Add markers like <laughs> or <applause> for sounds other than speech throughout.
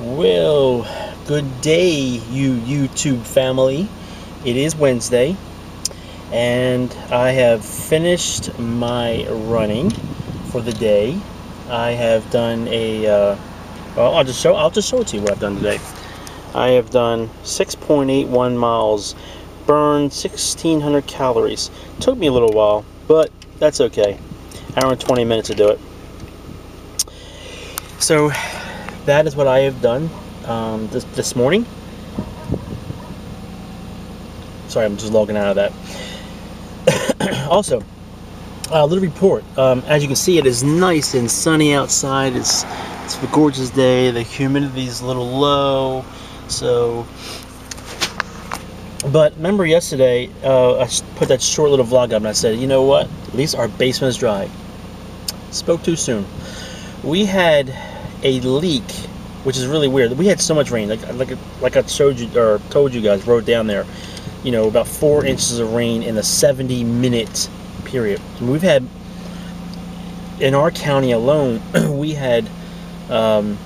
Well, good day, you YouTube family. It is Wednesday, and I have finished my running for the day. I have done a. Uh, well, I'll just show. I'll just show it to you what I've done today. I have done 6.81 miles, burned 1,600 calories. Took me a little while, but that's okay. Hour and 20 minutes to do it. So that is what I have done um, this, this morning. Sorry, I'm just logging out of that. <coughs> also, a little report. Um, as you can see, it is nice and sunny outside. It's it's a gorgeous day. The humidity is a little low, so. But remember yesterday, uh, I put that short little vlog up, and I said, you know what? At least our basement is dry. Spoke too soon. We had a leak which is really weird. We had so much rain, like like like I showed you or told you guys, wrote down there, you know, about four inches of rain in a 70 minute period. And we've had in our county alone, <clears throat> we had um,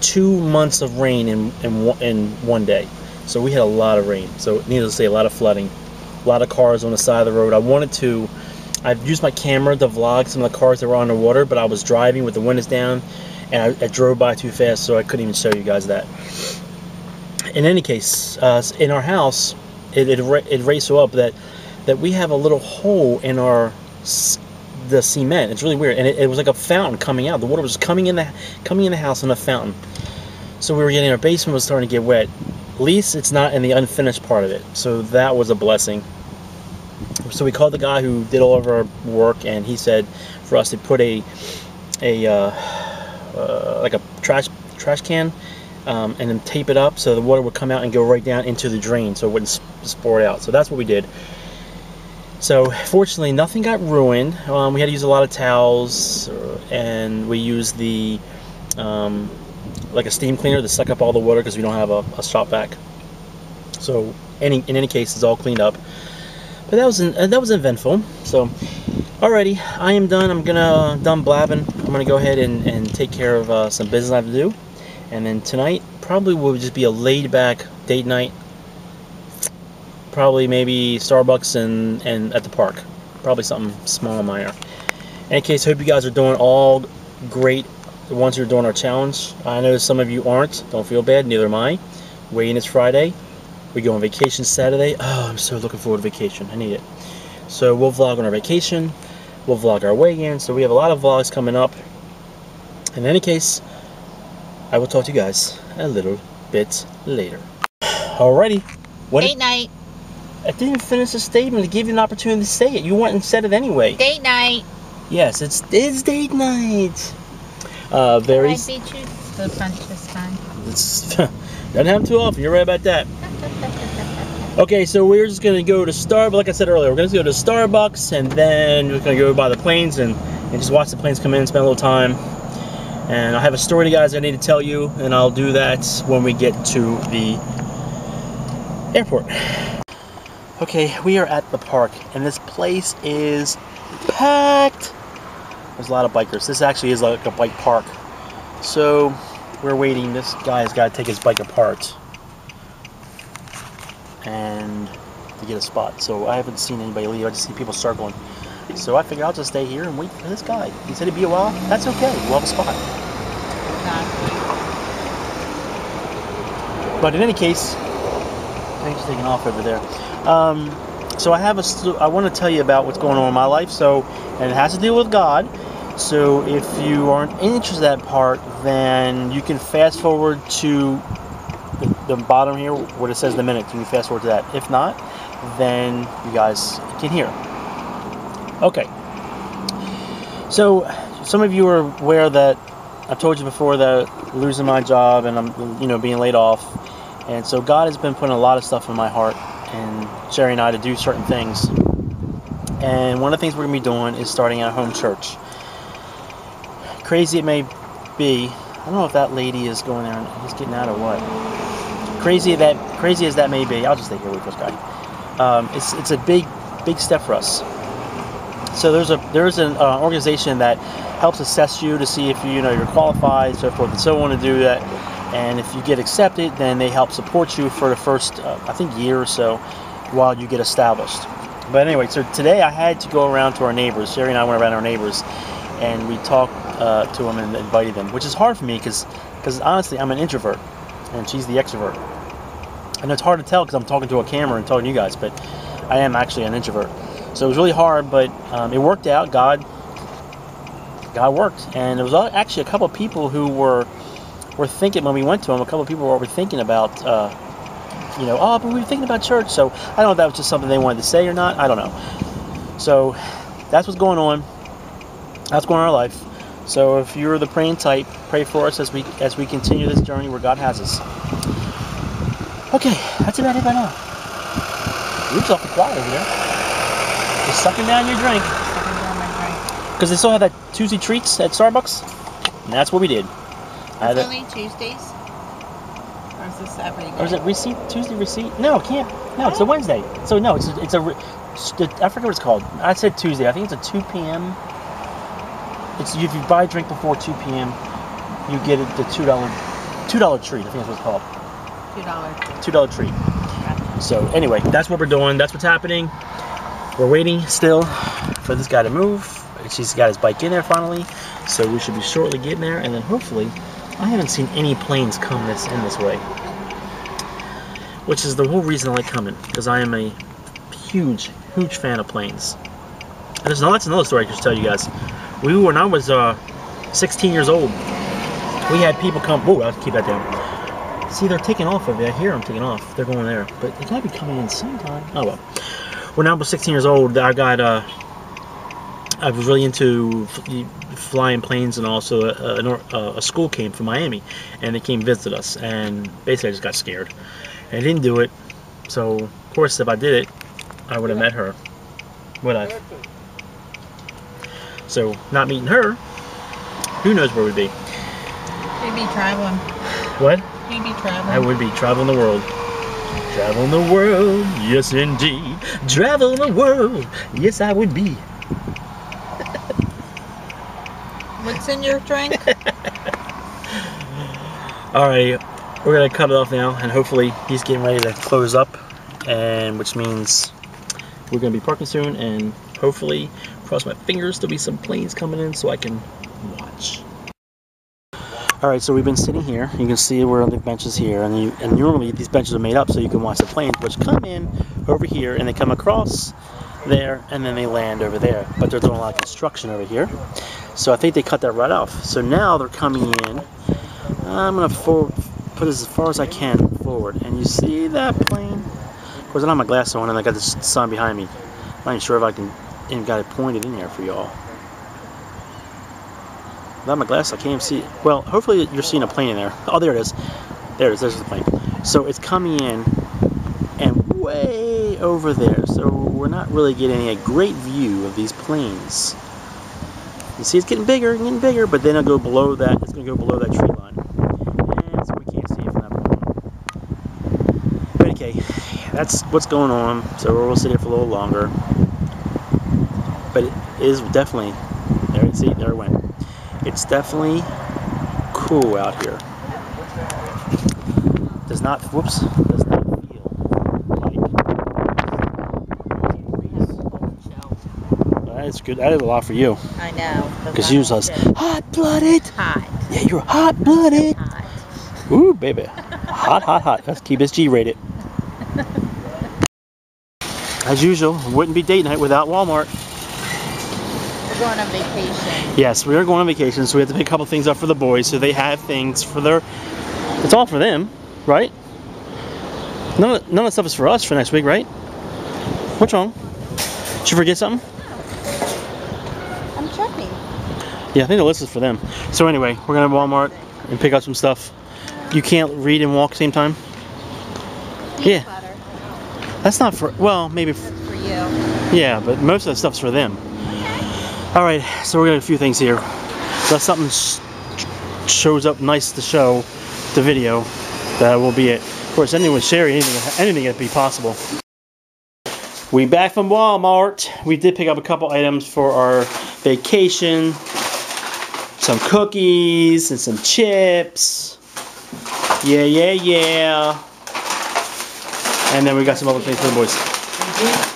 two months of rain in in in one day. So we had a lot of rain. So needless to say, a lot of flooding, a lot of cars on the side of the road. I wanted to. I've used my camera to vlog some of the cars that were underwater, but I was driving with the windows down and I, I, drove by too fast, so I couldn't even show you guys that. In any case, uh, in our house, it it, it raised so up that that we have a little hole in our the cement. It's really weird, and it, it, was like a fountain coming out. The water was coming in the coming in the house in a fountain. So we were getting our basement was starting to get wet. At least it's not in the unfinished part of it. So that was a blessing. So we called the guy who did all of our work, and he said for us to put a a uh, uh, like a trash trash can um, and then tape it up so the water would come out and go right down into the drain so it wouldn't pour it out. So that's what we did. So fortunately nothing got ruined. Um, we had to use a lot of towels uh, and we used the um, like a steam cleaner to suck up all the water because we don't have a, a shop vac. So any in any case it's all cleaned up. But that was uh, that was eventful. So Alrighty, I am done. I'm gonna done blabbing. I'm gonna go ahead and, and take care of uh, some business I have to do. And then tonight probably will just be a laid back date night. Probably maybe Starbucks and, and at the park. Probably something small and minor. In any case, hope you guys are doing all great who are doing our challenge. I know some of you aren't. Don't feel bad, neither am I. Waiting is Friday. We go on vacation Saturday. Oh, I'm so looking forward to vacation. I need it. So we'll vlog on our vacation. We'll vlog our way in. So we have a lot of vlogs coming up. In any case, I will talk to you guys a little bit later. Alrighty. What Date night. I didn't finish the statement to give you an opportunity to say it. You went and said it anyway. Date night. Yes, it's it's date night. Uh, very. Can I beat you to the punch this time? It's <laughs> doesn't happen too often. You're right about that. <laughs> Okay, so we're just gonna go to Starbucks. Like I said earlier, we're gonna go to Starbucks, and then we're gonna go by the planes and, and just watch the planes come in, spend a little time. And I have a story to guys I need to tell you, and I'll do that when we get to the airport. Okay, we are at the park, and this place is packed. There's a lot of bikers. This actually is like a bike park. So we're waiting. This guy's got to take his bike apart and to get a spot. So I haven't seen anybody leave. I just see people circling. So I figured I'll just stay here and wait for this guy. He said it'd be a while. That's okay. We'll have a spot. But in any case, things taking off over there. Um, so I have a. I want to tell you about what's going on in my life. So, and it has to do with God. So if you aren't interested in that part, then you can fast forward to the, bottom here where it says in the minute. Can you fast forward to that? If not, then you guys can hear. Okay. So some of you are aware that I've told you before that losing my job and I'm you know being laid off, and so God has been putting a lot of stuff in my heart and Sherry and I to do certain things. And one of the things we're gonna be doing is starting a home church. Crazy it may be, I don't know if that lady is going there and he's getting out or what crazy that crazy as that may be, I'll just take here with this guy. Um, it's it's a big big step for us. So there's a there's an uh, organization that helps assess you to see if you, you know you're qualified, so forth and so on to do that. And if you get accepted, then they help support you for the first uh, I think year or so while you get established. But anyway, so today I had to go around to our neighbors. Sherry and I went around our neighbors, and we talked uh, to them and invited them, which is hard for me because because honestly I'm an introvert, and she's the extrovert. And it's hard to tell because I'm talking to a camera and telling you guys, but I am actually an introvert. So it was really hard, but um, it worked out. God, God worked, and there was actually a couple of people who were were thinking when we went to them. A couple of people were thinking about, uh, you know, oh, but we were thinking about church. So I don't know if that was just something they wanted to say or not. I don't know. So that's what's going on. That's going on in our life. So if you're the praying type, pray for us as we as we continue this journey where God has us. Okay, that's about it by now. You're just awful quiet over there. Just sucking down your drink. Second down my drink. Because they still have that Tuesday treats at Starbucks. And that's what we did. It's only Tuesdays? Or is this every day? or is it receipt? Tuesday receipt? No, it can't. No, it's a Wednesday. So no, it's a, it's a. I forget what it's called. I said Tuesday. I think it's a 2 p.m. It's if you buy a drink before 2 p.m. You get it the two dollar two dollar treat. I think that's what it's called. Two dollars. Two dollar treat. So anyway, that's what we're doing. That's what's happening. We're waiting still for this guy to move. She's got his bike in there finally, so we should be shortly getting there. And then hopefully, I haven't seen any planes come this in this way, which is the whole reason I like coming because I am a huge, huge fan of planes. And there's no, that's another story I can tell you guys. We when I was uh, 16 years old, we had people come. Whoa, I'll keep that down. See, they're taking off of it. I hear them taking off. They're going there, but they gotta be coming in sometime. Oh well. When I was 16 years old, I got uh, I was really into flying planes, and also a, a, a school came from Miami, and they came visit us, and basically I just got scared, and didn't do it. So of course, if I did it, I would have met her. Would I? So not meeting her, who knows where we'd be? You'd be traveling. What? You'd be traveling. I would be traveling the world. Traveling the world, yes indeed. Traveling the world, yes I would be. <laughs> What's in your drink? <laughs> All right, we're gonna cut it off now, and hopefully he's getting ready to close up, and which means we're gonna be parking soon, and hopefully, cross my fingers, there'll be some planes coming in so I can watch. All right, so we've been sitting here. You can see we're on the benches here, and you, and normally these benches are made up so you can watch the planes, which come in over here and they come across there, and then they land over there. But they're doing a lot of construction over here, so I think they cut that right off. So now they're coming in. I'm gonna forward, put as far as I can forward, and you see that plane. Of course, I don't have my glasses on, and I got the sun behind me. I'm not even sure if I can even got it pointed in there for y'all. Without my glasses, I can't even see. Well, hopefully you're seeing a plane in there. Oh, there it is. There it is. There's the plane. So it's coming in and way over there. So we're not really getting a great view of these planes. You see, it's getting bigger and getting bigger, but then it'll go below that. It's going to go below that tree line. And so we can't see it from that point. But okay, that's what's going on. So we'll sit here for a little longer. But it is definitely, there, see, there it went. It's definitely cool out here. Does not, whoops, does not feel like. That's good. That is a lot for you. I know. Because you was hot blooded. hot. Yeah, you're hot blooded. Hot. Ooh, baby. Hot, hot, hot. Let's keep this G rated. <laughs> As usual, wouldn't be date night without Walmart. Going on vacation. Yes, we are going on vacation, so we have to pick a couple things up for the boys so they have things for their. It's all for them, right? None of, none of the stuff is for us for next week, right? What's wrong? Did you forget something? I'm checking. Yeah, I think the list is for them. So anyway, we're gonna Walmart and pick up some stuff. You can't read and walk same time. Yeah. Butter. That's not for. Well, maybe. f- For you. Yeah, but most of the stuff's for them. All right, so we're gonna do a few things here. Unless something sh- shows up nice to show the video, that will be it. Of course, anything with Sherry, anything, anything be possible. We back from Walmart. We did pick up a couple items for our vacation. Some cookies and some chips. Yeah, yeah, yeah. And then we got some other things for the boys.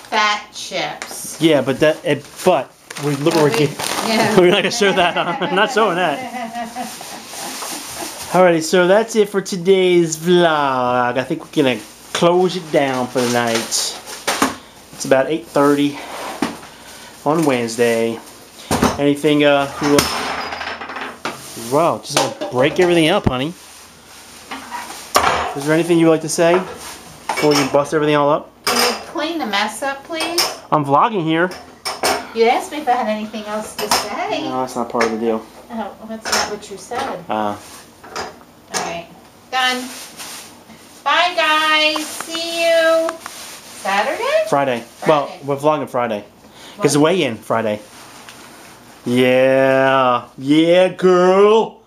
Fat chips. Yeah, but that it, but we look what we're. Yeah. <laughs> We're not gonna show that. Huh? I'm not showing that. Alrighty, so that's it for today's vlog. I think we're gonna close it down for the night. It's about 8:30 on Wednesday. Anything uh you will Wow, just gonna break everything up, honey. Is there anything you'd like to say before you bust everything all up? Can you clean the mess up, please? I'm vlogging here. You asked me if I had anything else to say. No, that's not part of the deal. Oh, that's not what you said. Uh, Alright. Done. Bye, guys. See you Saturday? Friday. Well, we're vlogging Friday. Because the weigh in Friday. Yeah. Yeah, girl.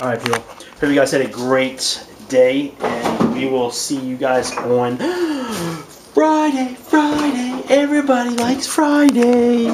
Alright, people. Hope you guys had a great day. And we will see you guys on <gasps> Friday. Friday. Everybody likes Friday.